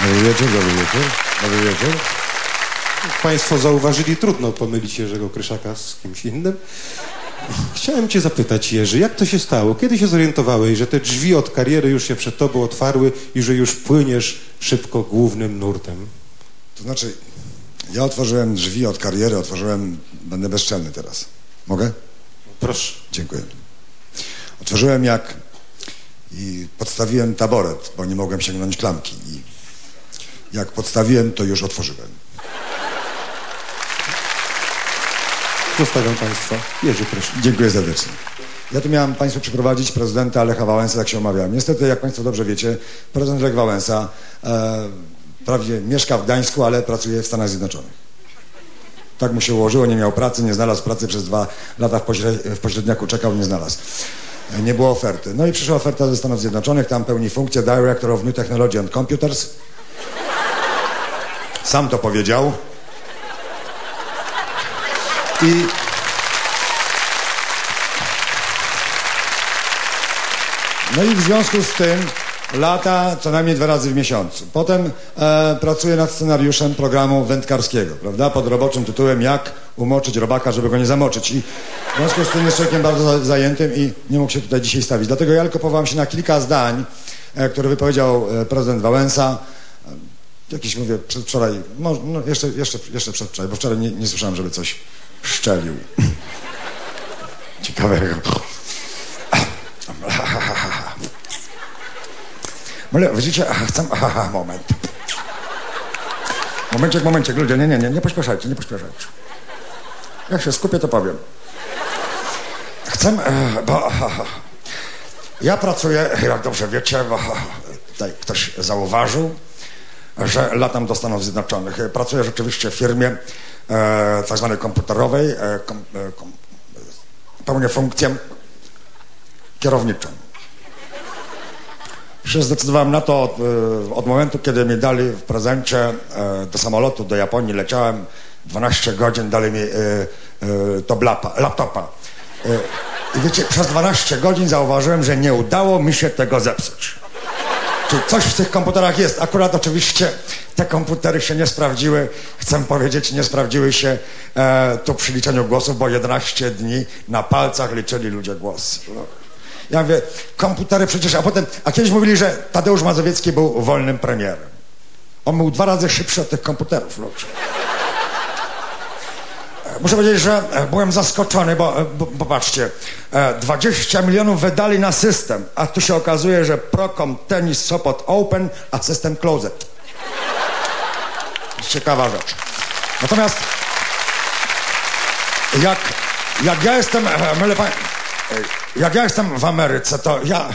Dobry wieczór, dobry wieczór. Dobry wieczór. Państwo zauważyli, trudno pomylić Jerzego Kryszaka z kimś innym. Chciałem cię zapytać, Jerzy, jak to się stało? Kiedy się zorientowałeś, że te drzwi od kariery już się przed tobą otwarły i że już płyniesz szybko głównym nurtem? To znaczy, ja otworzyłem drzwi od kariery, otworzyłem, będę bezczelny teraz. Mogę? Proszę. Dziękuję. Otworzyłem jak i podstawiłem taboret, bo nie mogłem sięgnąć klamki i jak podstawiłem, to już otworzyłem. Zostawiam Państwa. Jerzy, proszę. Dziękuję serdecznie. Ja tu miałem Państwu przyprowadzić prezydenta Lecha Wałęsa, jak się umawiałem. Niestety, jak Państwo dobrze wiecie, prezydent Lech Wałęsa e, prawie mieszka w Gdańsku, ale pracuje w Stanach Zjednoczonych. Tak mu się ułożyło, nie miał pracy, nie znalazł pracy przez dwa lata w, pośred, w pośredniaku, czekał, nie znalazł. E, Nie było oferty. No i przyszła oferta ze Stanów Zjednoczonych, tam pełni funkcję Director of New Technology and Computers. Sam to powiedział. I No i w związku z tym lata co najmniej dwa razy w miesiącu. Potem e, pracuję nad scenariuszem programu wędkarskiego, prawda? Pod roboczym tytułem Jak umoczyć robaka, żeby go nie zamoczyć. I w związku z tym jest człowiekiem bardzo za- zajętym i nie mógł się tutaj dzisiaj stawić. Dlatego ja tylko powołam się na kilka zdań, e, które wypowiedział e, prezydent Wałęsa. Jakiś, mówię, przedwczoraj, może, no jeszcze, jeszcze, jeszcze przedwczoraj, bo wczoraj nie, nie słyszałem, żeby coś szczelił. Ciekawego. Ale widzicie, chcę... Aha, moment. Momencik, momencik, ludzie, nie, nie, nie, nie pośpieszajcie, nie pośpieszajcie. Jak się skupię, to powiem. Chcę, e, bo ja pracuję, jak dobrze wiecie, bo tutaj ktoś zauważył, że latam do Stanów Zjednoczonych. Pracuję rzeczywiście w firmie e, tak zwanej komputerowej, e, kom, e, kom, pełnię funkcję kierowniczą się zdecydowałem na to od, e, od momentu, kiedy mi dali w prezencie e, do samolotu do Japonii. Leciałem 12 godzin, dali mi e, e, to blapa, laptopa. E, I wiecie, przez 12 godzin zauważyłem, że nie udało mi się tego zepsuć. Coś w tych komputerach jest. Akurat oczywiście te komputery się nie sprawdziły. Chcę powiedzieć, nie sprawdziły się e, tu przy liczeniu głosów, bo 11 dni na palcach liczyli ludzie głos. No. Ja mówię, komputery przecież, a potem, a kiedyś mówili, że Tadeusz Mazowiecki był wolnym premierem. On był dwa razy szybszy od tych komputerów, ludzie. Muszę powiedzieć, że e, byłem zaskoczony, bo, e, bo, bo patrzcie, e, 20 milionów wydali na system, a tu się okazuje, że Procom Tennis Sopot Open, a system Closet. Ciekawa rzecz. Natomiast jak, jak ja jestem, mylę pań, e, jak ja jestem w Ameryce, to ja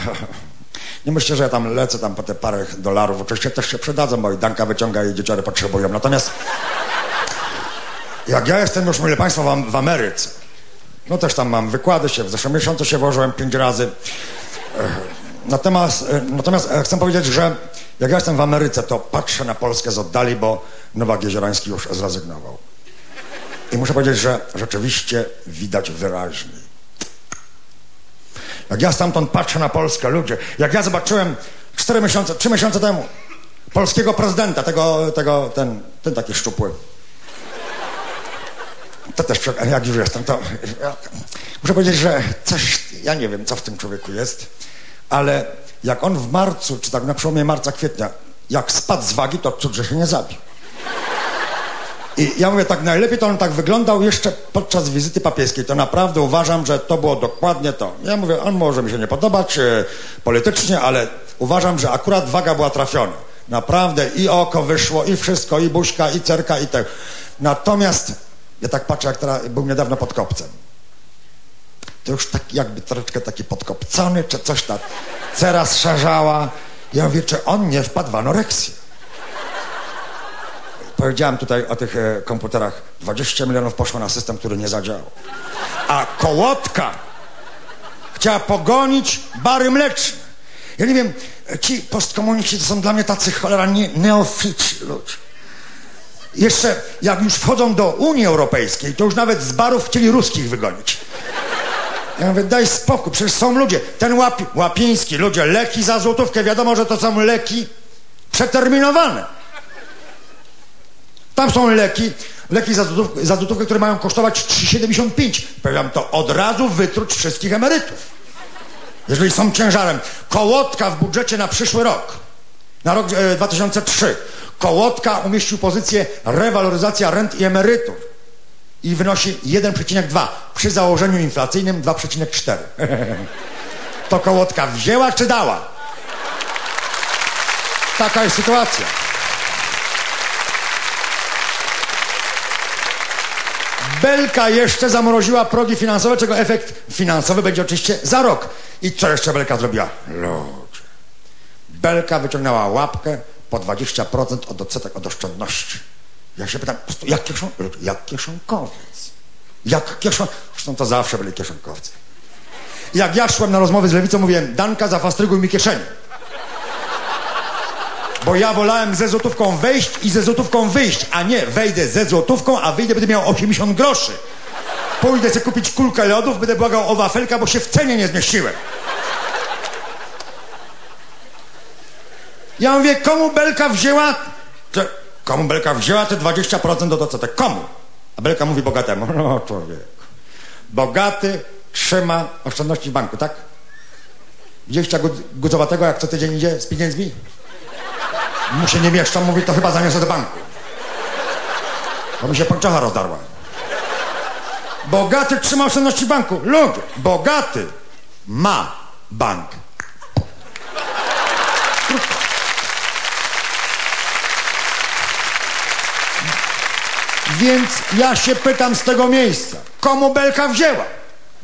nie myślę, że ja tam lecę tam po te parę dolarów. Oczywiście też się przydadzą, bo i Danka wyciąga i dzieciary potrzebują. Natomiast jak ja jestem już, mile Państwa, w, w Ameryce, no też tam mam wykłady się, w zeszłym miesiącu się włożyłem pięć razy. E, Natomiast, e, natomiast e, chcę powiedzieć, że jak ja jestem w Ameryce, to patrzę na Polskę z oddali, bo Nowak Jeziorański już zrezygnował. I muszę powiedzieć, że rzeczywiście widać wyraźnie. Jak ja stamtąd patrzę na Polskę, ludzie, jak ja zobaczyłem cztery miesiące, trzy miesiące temu polskiego prezydenta, tego, tego, ten, ten taki szczupły. To też, jak już jestem, to ja, muszę powiedzieć, że coś, ja nie wiem, co w tym człowieku jest, ale jak on w marcu, czy tak na przełomie marca, kwietnia, jak spadł z wagi, to cud, że się nie zabił. I ja mówię, tak najlepiej to on tak wyglądał jeszcze podczas wizyty papieskiej. To naprawdę uważam, że to było dokładnie to. Ja mówię, on może mi się nie podobać e, politycznie, ale uważam, że akurat waga była trafiona. Naprawdę i oko wyszło, i wszystko, i buźka, i cerka, i tak. Natomiast ja tak patrzę, jak teraz był niedawno pod kopcem. To już tak jakby troszeczkę taki podkopcony, czy coś tak. Cera szerzała. Ja mówię, czy on nie wpadł w anoreksję. Powiedziałem tutaj o tych e, komputerach. 20 milionów poszło na system, który nie zadziałał. A kołotka chciała pogonić bary mleczne. Ja nie wiem, ci postkomuniści to są dla mnie tacy cholera neofici ludzie. Jeszcze jak już wchodzą do Unii Europejskiej, to już nawet z barów chcieli ruskich wygonić. Ja mówię, daj spokój, przecież są ludzie. Ten łapi, łapiński, ludzie, leki za złotówkę, wiadomo, że to są leki przeterminowane. Tam są leki, leki za złotówkę, za złotówkę które mają kosztować 3,75. Powiem to od razu wytruć wszystkich emerytów. Jeżeli są ciężarem. Kołotka w budżecie na przyszły rok, na rok e, 2003. Kołotka umieścił pozycję rewaloryzacja rent i emerytur i wynosi 1,2 przy założeniu inflacyjnym 2,4. to kołotka wzięła czy dała? Taka jest sytuacja. Belka jeszcze zamroziła progi finansowe, czego efekt finansowy będzie oczywiście za rok. I co jeszcze Belka zrobiła? Ludzie. Belka wyciągnęła łapkę po 20% od odsetek od oszczędności. Ja się pytam, jak, kieszon, jak kieszonkowiec? Jak kieszon... Zresztą to zawsze byli kieszonkowcy. Jak ja szłem na rozmowy z lewicą, mówiłem, Danka, zafastryguj mi kieszeni. Bo ja wolałem ze złotówką wejść i ze złotówką wyjść, a nie wejdę ze złotówką, a wyjdę, będę miał 80 groszy. Pójdę sobie kupić kulkę lodów, będę błagał o wafelka, bo się w cenie nie zmieściłem. Ja mówię, komu Belka wzięła... Te, komu Belka wzięła te 20% do odsetek? Komu? A Belka mówi bogatemu. No człowiek. Bogaty trzyma oszczędności w banku, tak? Widzieliście Gudzowatego, jak co tydzień idzie z pieniędzmi? Mu się nie mieszczą, mówi, to chyba zaniosę do banku. Bo mi się pończocha rozdarła. Bogaty trzyma oszczędności banku. Ludzie, bogaty ma bank. Więc ja się pytam z tego miejsca, komu Belka wzięła?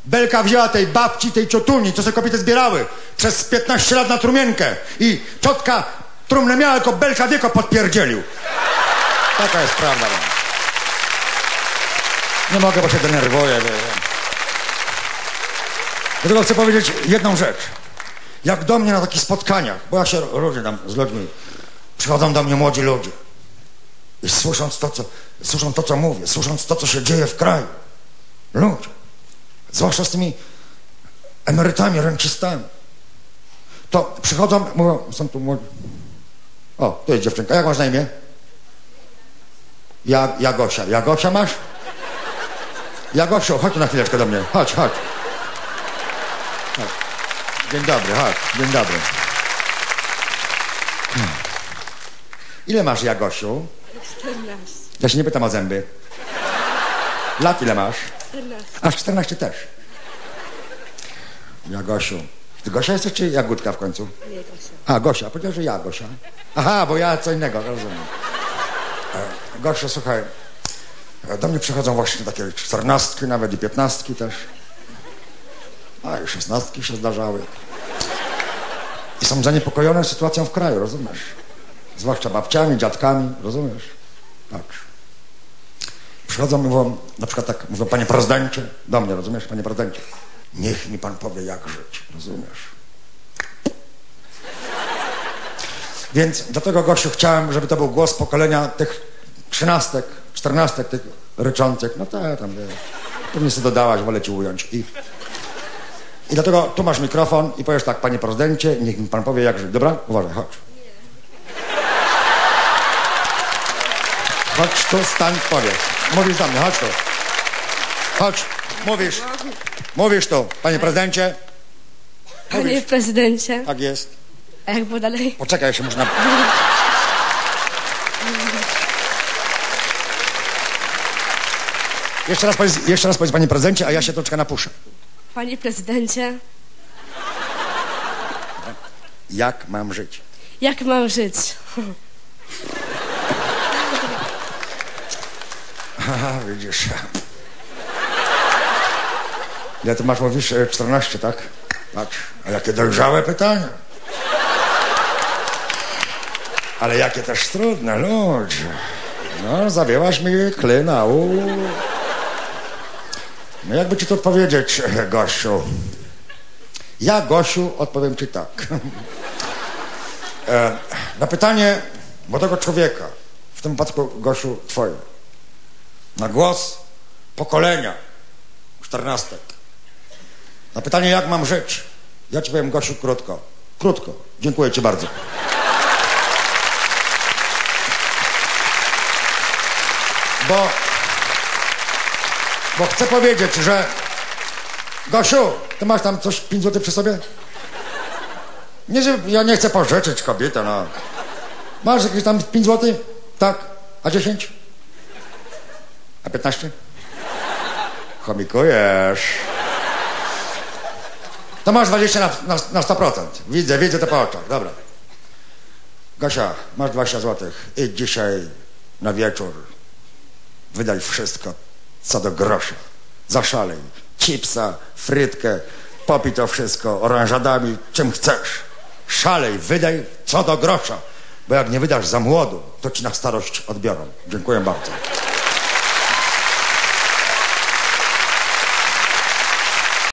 Belka wzięła tej babci, tej ciotuni, co sobie kobiety zbierały przez 15 lat na trumienkę i ciotka trumnę miała, tylko Belka wieko podpierdzielił. Taka jest prawda. Nie mogę, bo się denerwuję. Dlatego chcę powiedzieć jedną rzecz. Jak do mnie na takich spotkaniach, bo ja się różnię tam z ludźmi, przychodzą do mnie młodzi ludzie i słysząc to, co, słyszą to, co mówię, słysząc to, co się dzieje w kraju, ludzie, zwłaszcza z tymi emerytami, rencistami, to przychodzą, mówią, są tu młodzi. O, to jest dziewczynka. Jak masz na imię? Ja, Jagosia. Jagosia masz? Jagosiu, chodź tu na chwileczkę do mnie. Chodź, chodź. chodź. Dzień dobry, chodź. Dzień dobry. Hmm. Ile masz, Jagosiu? 14. Ja się nie pytam o zęby. Lat ile masz? 14. Aż 14 też. Jagosiu. Ty Gosia jesteś czy Jagódka w końcu? Nie, Gosia. A, Gosia. Powiedział, że ja, Gosia. Aha, bo ja co innego, rozumiem. E, Gosiu, słuchaj, e, do mnie przychodzą właśnie takie czternastki, nawet i piętnastki też. A i szesnastki się zdarzały. I są zaniepokojone sytuacją w kraju, rozumiesz? Zwłaszcza babciami, dziadkami, rozumiesz? Tak. Przychodzą mówią, na przykład tak, mówią, panie prezydencie, do mnie, rozumiesz, panie prezydencie, niech mi pan powie, jak żyć, rozumiesz? Więc dlatego, Gosiu, chciałem, żeby to był głos pokolenia tych trzynastek, czternastek, tych ryczących. No tak, tam, wie, pewnie sobie dodałaś, wolę ci ująć. I, I dlatego tu masz mikrofon i powiesz tak, panie prezydencie, niech mi pan powie, jak żyć. Dobra? Uważaj, chodź. Chodź tu, stań, powiedz. Mówisz do mnie, chodź tu. Chodź, mówisz. Mówisz tu, panie prezydencie. Panie Mówisz. prezydencie, Tak jest. a jak było dalej? Poczekaj, jeszcze można... Jeszcze raz, powiedz, jeszcze raz powiedz, panie prezydencie, a ja się troszkę napuszę. Panie prezydencie, Jak mam żyć? jak mam żyć? Aha, widzisz. Ile ty masz, mówisz, e, 14, tak? Patrz, a jakie dojrzałe pytania. Ale jakie też trudne, ludzie. No, zawięłaś mi klina, u. No jakby ci to odpowiedzieć, Gosiu? Ja, Gosiu, odpowiem ci tak. E, na pytanie młodego człowieka, w tym wypadku, Gosiu, twoje. Na głos pokolenia czternastek. Na pytanie, jak mam żyć? Ja ci powiem, Gosiu, krótko. Krótko. Dziękuję ci bardzo. bo, bo chcę powiedzieć, że Gosiu, ty masz tam coś 5 zł przy sobie? Nie, że ja nie chcę pożyczyć kobietę, no. Masz jakieś tam 5 zł? Tak. A 10? A 15? Chomikujesz. To masz 20 na, na, na 100%. Widzę, widzę to po oczach. Dobra. Gosia, masz 20 zł. Idź dzisiaj na wieczór. Wydaj wszystko, co do grosza. Zaszalej. Chipsa, frytkę, popij to wszystko oranżadami, czym chcesz. Szalej, wydaj co do grosza. Bo jak nie wydasz za młodu, to ci na starość odbiorą. Dziękuję bardzo.